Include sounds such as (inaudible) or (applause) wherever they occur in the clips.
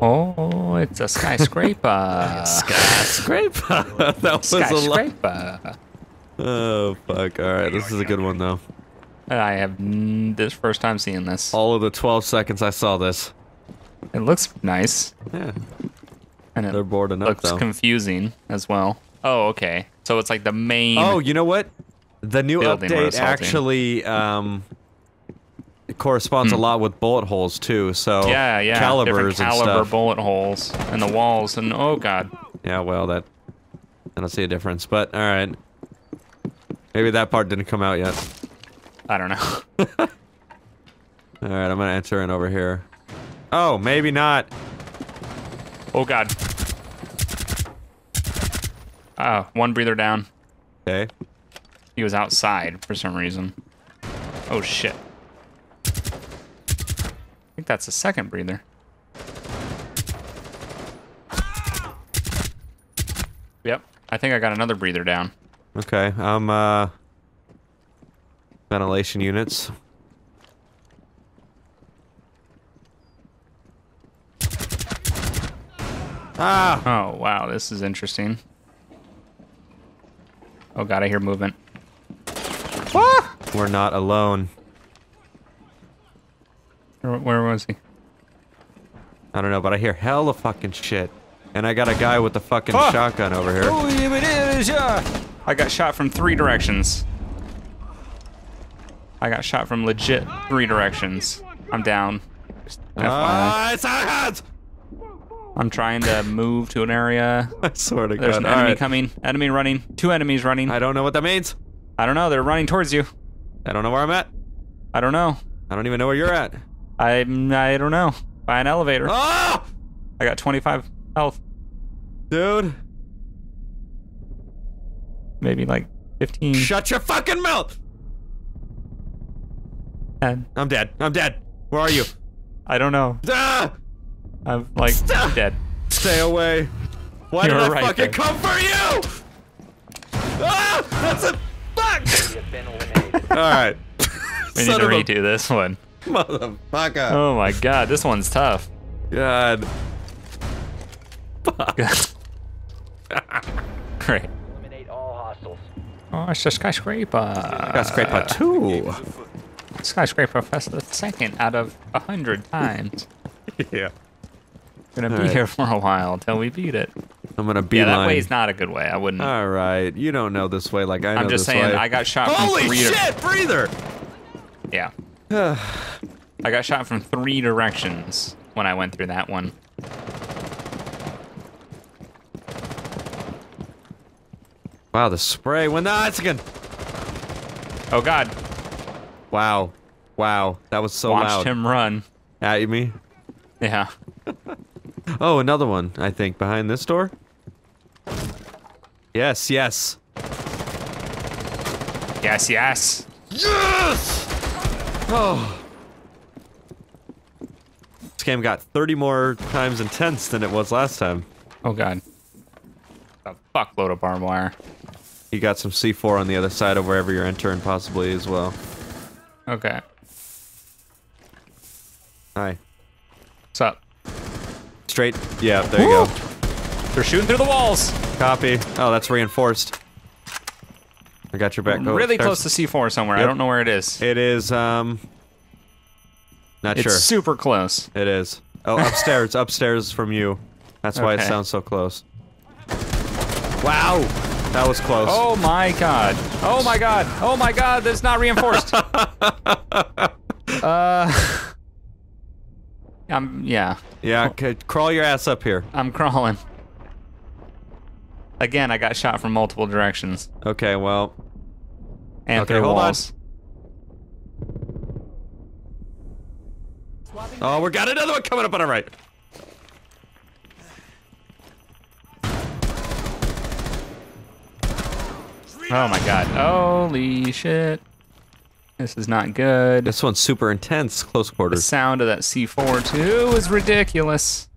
Oh, it's a skyscraper. (laughs) Skyscraper. (laughs) that was a lot. Oh fuck! All right, this is a good one though. I have n- this first time seeing this. All of the 12 seconds I saw this. It looks nice, Yeah, and it they're boarding up looks though. confusing as well. Oh, okay. So it's like the main. Oh, you know what? The new update actually um, corresponds a lot with bullet holes too. So Hmm. yeah, yeah. calibers different and caliber stuff. bullet holes and the walls, and oh god. yeah, well, that I don't see a difference, but all right. Maybe that part didn't come out yet. I don't know. (laughs) All right, I'm gonna enter in over here. Oh, maybe not. oh god. Ah, one breather down. Okay. He was outside for some reason. Oh shit. I think that's the second breather. Yep. I think I got another breather down. Okay. I'm uh ventilation units. Ah! Oh wow, this is interesting. Oh god, I hear movement. We're not alone. Where, where was he? I don't know, but I hear hella fucking shit. And I got a guy with a fucking shotgun over here. I got shot from three directions. I got shot from legit three directions. I'm down. Just ah, FYI. It's our hands! I'm trying to move to an area. (laughs) I swear to There's God. an enemy Alright. coming. Enemy running. Two enemies running. I don't know what that means. I don't know. They're running towards you. I don't know where I'm at. I don't know. I don't even know where you're at. I'm. I don't know. By an elevator. Oh! I got 25 health. Dude, Maybe like 15. shut your fucking mouth! 10. I'm dead. I'm dead. Where are you? I don't know. Ah! I'm like Stop. dead. Stay away. Why You did I right fucking there. come for you? Ah! That's a fuck! Alright. (laughs) We need Son to of a redo this one. (laughs) motherfucker. Oh my god, this one's tough. God. (laughs) Great. Eliminate all hostiles. Oh, it's a skyscraper. Skyscraper 2. Skyscraper fest the second out of a hundred times. (laughs) yeah. Gonna be Alright. here for a while till we beat it. I'm gonna Yeah, beeline. that way's not a good way. I wouldn't. Alright, you don't know this way like I know I'm just this saying, way. I got shot from Holy three. shit, breather! Yeah. (sighs) I got shot from three directions when I went through that one. Wow, the spray went ah, that's again. Oh god, Wow. Wow. That was so watched loud. him run. At me. Yeah. (laughs) Oh, another one, I think, behind this door. Yes, yes. Yes, yes. Yes! Oh. This game got 30 more times intense than it was last time. Oh god. A fuckload of barbed wire. You got some C4 on the other side of wherever you're entering, possibly as well. Okay. Hi. What's up? Straight. Yeah, there you go. They're shooting through the walls. Copy. Oh, that's reinforced. I got your back. Go really upstairs. close to C4 somewhere. I Yep. don't know where it is. It is, um... Not sure. it's sure. super close. It is. Oh, upstairs, (laughs) upstairs from you. That's why it Okay. sounds so close. Wow, that was close. Oh my god. Oh my god. Oh my god. That's not reinforced. (laughs) uh. (laughs) I'm yeah. yeah, c- crawl your ass up here. I'm crawling. Again, I got shot from multiple directions Okay, well, and Okay, through hold on. walls. oh, we got another one coming up on our right. Oh my god. Holy shit. This is not good. This one's super intense, close quarters. The sound of that C4 too is ridiculous.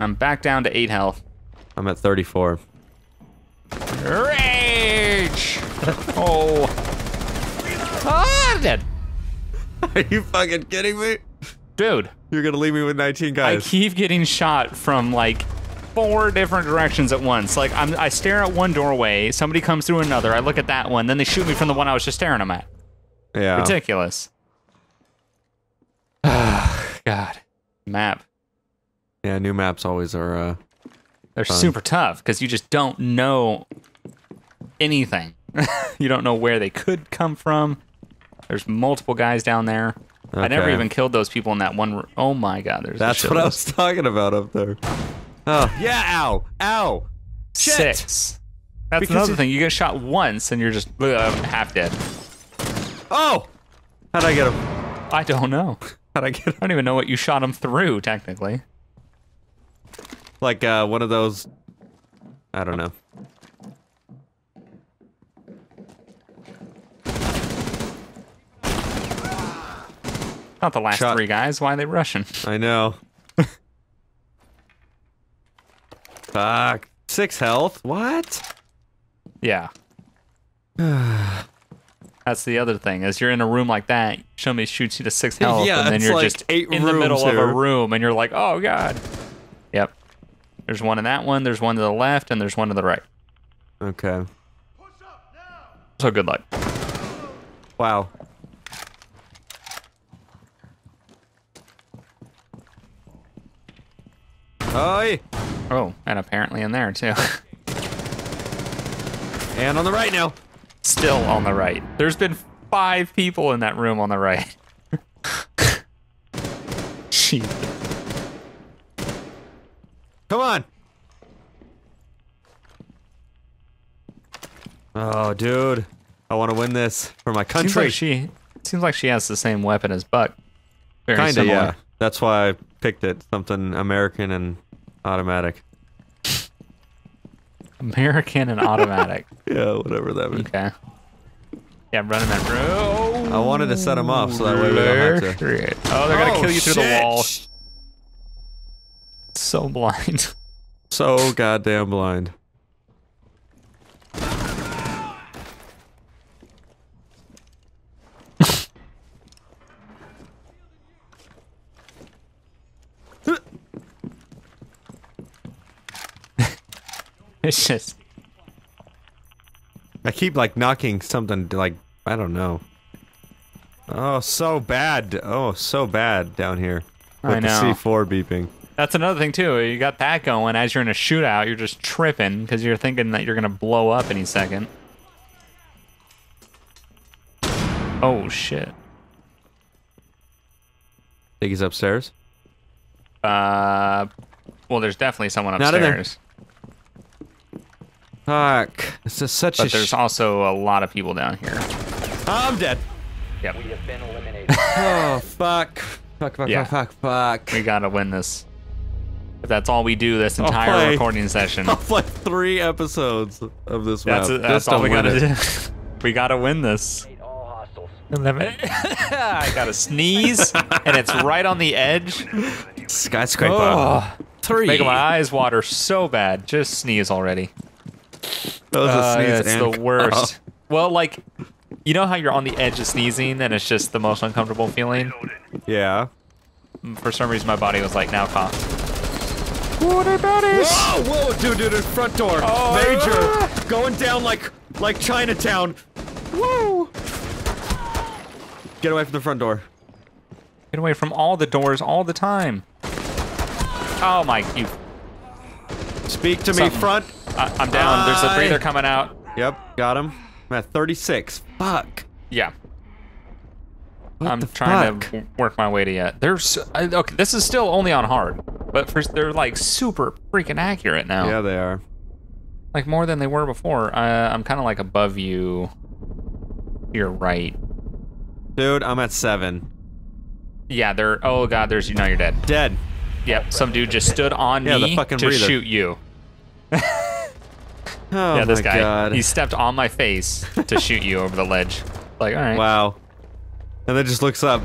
I'm back down to 8 health. I'm at 34. Rage! (laughs) oh. Ah, I'm dead. Are you fucking kidding me? Dude, You're gonna leave me with 19 guys. I keep getting shot from like four different directions at once. Like I'm, I stare at one doorway, somebody comes through another. I look at that one, then they shoot me from the one I was just staring them at. yeah. Ridiculous. (sighs) God, map. Yeah, new maps always are. Uh, They're Fun. super tough because you just don't know anything. (laughs) you don't know where they could come from. There's multiple guys down there. I never even killed those people in that one. r- Oh my god, there's that's what I was talking about up there. Oh yeah! Ow! Ow! Shit! Six. That's Because another thing. You get shot once and you're just uh, half dead. Oh! How'd I get him? I don't know. How'd I get him? I don't even know what you shot him through, technically. Like uh, one of those. I don't know. Not the last Shot- three guys. Why are they rushing? (laughs) I know. Fuck. Six health. What? Yeah. (sighs) That's the other thing. Is you're in a room like that, somebody shoots you to six health, Yeah, and then you're like just eight in the middle rooms of a room, and you're like, oh god. Yep. There's one in that one. There's one to the left, and there's one to the right. Okay. So good luck. Wow. Oi! Oh, and apparently in there too. (laughs) And on the right now. Still on the right. There's been five people in that room on the right. (laughs) Jeez. Come on. Oh, dude. I want to win this for my country. Seems like she seems like she has the same weapon as Buck. Kinda, similar. yeah. That's why I picked it. Something American and automatic. American and automatic. (laughs) Yeah, whatever that means. Okay. Yeah, I'm running that room. I wanted to set 'em off so that way we don't have to- Oh, they're gonna oh, kill you through the wall. So blind. (laughs) So goddamn blind. It's just I keep like knocking something like I don't know. Oh, so bad. Oh, so bad down here. I With know. the C4 beeping. that's another thing too. You got that going as you're in a shootout. You're just tripping because you're thinking that you're gonna blow up any second. Oh shit. Think he's upstairs? Uh, well, there's definitely someone Not in there. upstairs, Fuck. This is such a but there's sh- also a lot of people down here. I'm dead. Yep, We have been eliminated. (laughs) Oh, fuck. Fuck, fuck, Yeah. fuck, fuck, fuck. we gotta win this. If that's all we do this entire play. recording session, (laughs) I'll play three episodes of this that's map. that's all we gotta it. do. (laughs) we gotta win this. All. I gotta sneeze, and it's right on the edge. Skyscraper. Oh, Three. making my eyes water so bad. Just sneeze already. That was a Uh, sneeze it's and the worst. (laughs) Well, like, you know how you're on the edge of sneezing, and it's just the most uncomfortable feeling. Yeah. For some reason, my body was like, "Now cough." What about it? Whoa, whoa, dude, dude, dude, front door. Oh, Major. Going down like like Chinatown. Woo. Get away from the front door. Get away from all the doors all the time. Oh my! You, Speak to me, front. I, I'm down. There's a breather coming out. Yep, got him. I'm at 36. Fuck. Yeah. What I'm trying fuck? to work my way to it. There's I, okay. This is still only on hard, but for, they're like super freaking accurate now. Yeah, they are. Like more than they were before. Uh, I'm kind of like above you. You're right. Dude, I'm at seven. Yeah, they're. Oh god, there's you. Now you're dead. Dead. Yep. Some dude just stood on Yeah, the me fucking to breather. shoot you. (laughs) Oh yeah, this my guy. god. He stepped on my face to shoot you over the ledge. Like, all right. Wow. And then just looks up.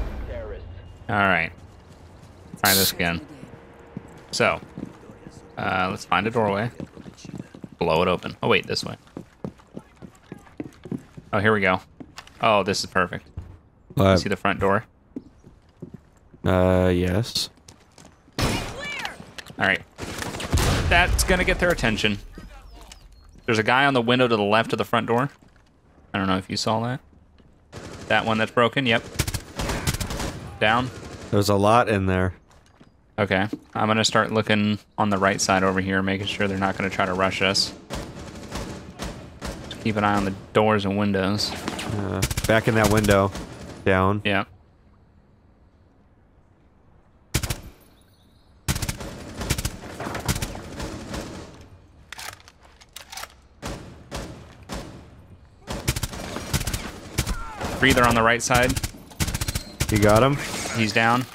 All right. Try this again. So, uh, let's find a doorway. Blow it open. Oh wait, this way. Oh, here we go. Oh, this is perfect. Uh, See the front door? Uh, yes. All right. That's gonna get their attention. There's a guy on the window to the left of the front door. I don't know if you saw that. That one that's broken. Yep. Down. There's a lot in there. Okay. I'm gonna start looking on the right side over here, making sure they're not gonna try to rush us. Just keep an eye on the doors and windows. Uh, back in that window. Down. Yeah. Breather on the right side. You got him? He's down.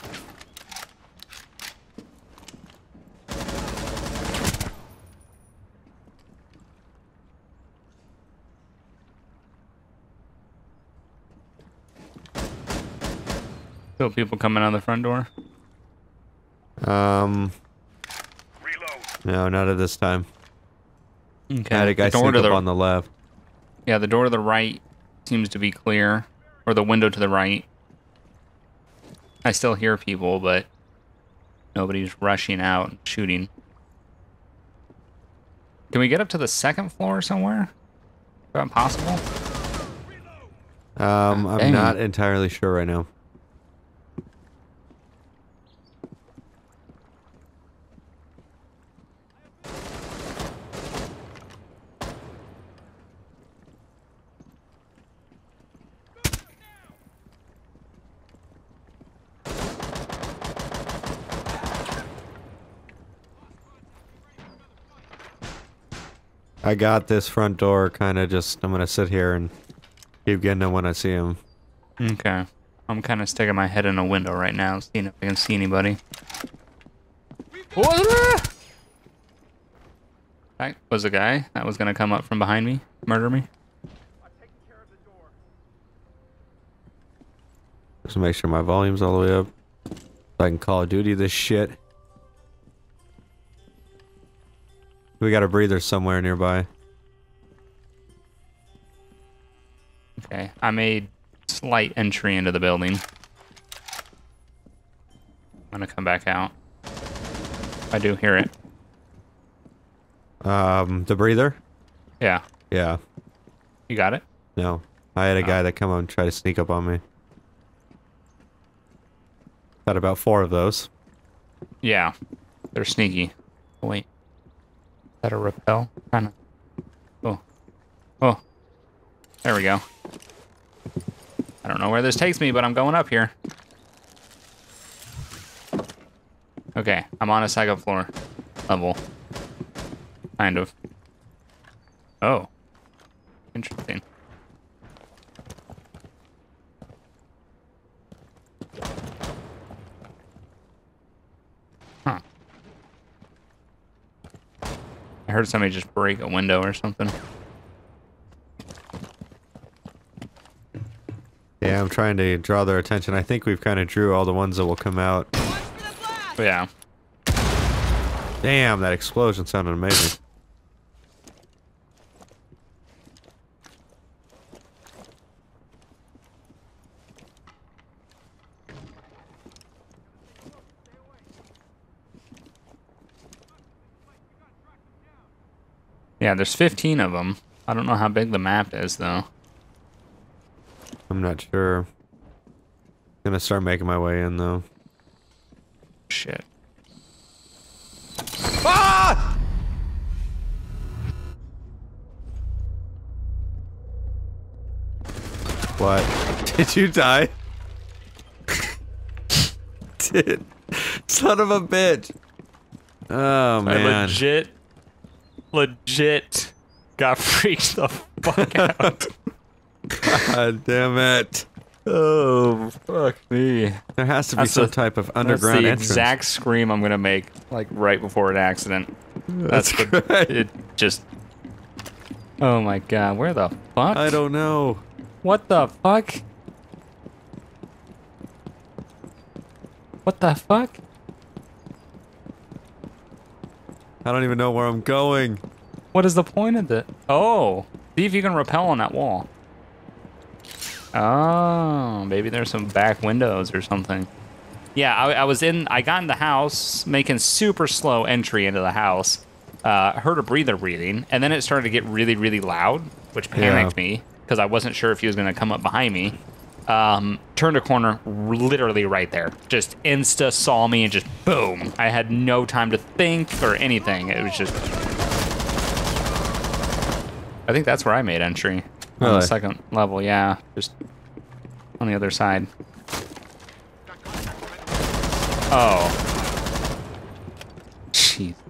Still people coming out the front door. Um. No, not at this time. Okay. I had a guy the door sneak to up the on the left. yeah, the door to the right seems to be clear, or the window to the right. I still hear people, but nobody's rushing out and shooting. Can we get up to the second floor somewhere? Is that possible? Um, I'm Dang. not entirely sure right now. I got this front door kind of just, I'm gonna sit here and keep getting them when I see them. Okay. I'm kind of sticking my head in a window right now, seeing if I can see anybody. That was a guy that was gonna come up from behind me, murder me. Just make sure my volume's all the way up. So I can Call of Duty this shit. We got a breather somewhere nearby. Okay, I made slight entry into the building. I'm gonna come back out. I do hear it. Um, the breather? Yeah, Yeah. you got it. No. I had a guy that come up and try to sneak up on me. Got about four of those. Yeah, they're sneaky. Oh, wait, that a rappel? Kind of. Oh, oh, there we go. I don't know where this takes me, but I'm going up here. Okay, I'm on a second floor level. Kind of. Oh, interesting. Heard somebody just break a window or something. Yeah, I'm trying to draw their attention. I think we've kind of drew all the ones that will come out. Yeah. Damn, that explosion sounded amazing. Yeah, there's 15 of them. I don't know how big the map is, though. I'm not sure. Gonna start making my way in though. Shit. Ah! What? (laughs) Did you die? (laughs) Did son of a bitch. Oh man. I legit, legit got (laughs) freaked the fuck out. God damn it. oh, fuck me. There has to be That's some the- type of underground That's underground the entrance. exact scream I'm gonna make, like right before an accident. That's, That's the, great. it. Just. Oh my god, where the fuck? I don't know. What the fuck? What the fuck? I don't even know where I'm going. What is the point of it? Oh, see if you can rappel on that wall. Oh, maybe there's some back windows or something. Yeah, I, I was in. I got in the house, making super slow entry into the house. Uh, heard a breather breathing, and then it started to get really, really loud, which panicked Yeah. me because I wasn't sure if he was going to come up behind me. Um, turned a corner, literally right there. Just insta saw me and just boom. I had no time to think or anything. It was just. I think that's where I made entry on the second level. Yeah, just on the other side. Oh. Jesus. (sighs)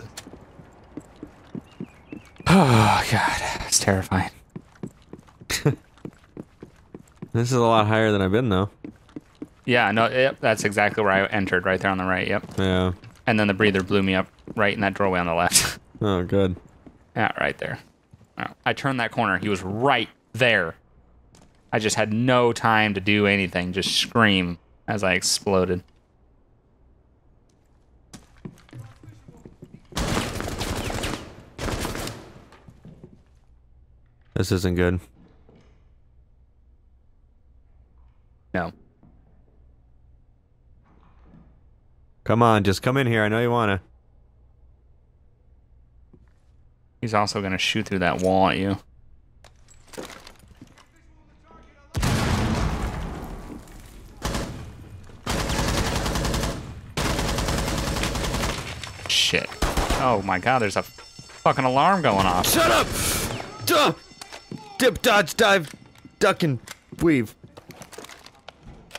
Oh, God. It's terrifying. This is a lot higher than I've been though. Yeah, no, yep, that's exactly where I entered, right there on the right, yep. Yeah. And then the breather blew me up right in that doorway on the left. (laughs) Oh, good. yeah, right there. Oh, I turned that corner. He was right there. I just had no time to do anything, just scream as I exploded. This isn't good. No. Come on, just come in here. I know you wanna. He's also going to shoot through that wall at you. Shit. Oh my god, there's a fucking alarm going off. Shut up! Duh! Dip, dodge, dive, duck, and weave.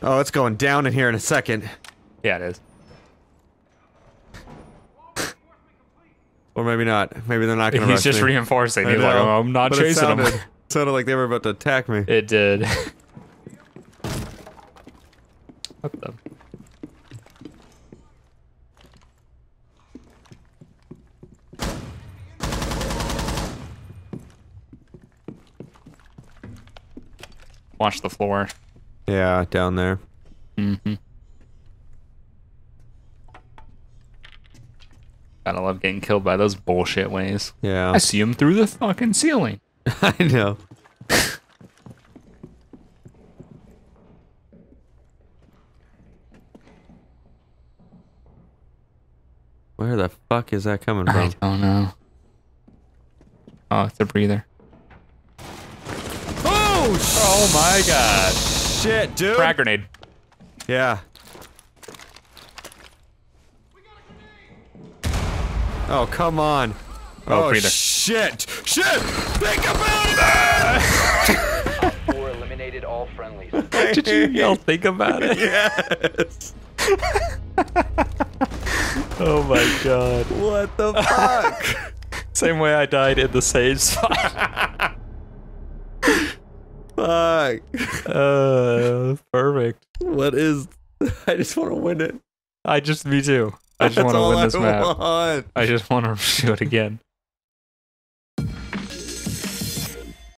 Oh, it's going down in here in a second. Yeah, it is. Or maybe not. Maybe they're not gonna He's rush just me. reinforcing. I He's like, oh, I'm not but it chasing him. sounded, sounded like they were about to attack me. It did. (laughs) what the? Watch the floor. Yeah, down there. Mm-hmm. Gotta love getting killed by those bullshit ways. Yeah. I see him through the fucking ceiling. (laughs) I know. Where the fuck is that coming from? I from? don't know. Oh, it's a breather. Oh, Oh my god. shit, dude. Frag grenade. Yeah. Oh, come on. Oh, Oh, breather. shit. Shit! Think about it! Four eliminated all friendlies. Did you yell think about it? yes. (laughs) Oh my god. What the fuck? (laughs) Same way I died in the same spot. (laughs) fuck. Uh, perfect. What is... I just want to win it. I just, me too. I just want to win I this map. want. I just want to (laughs) do it again.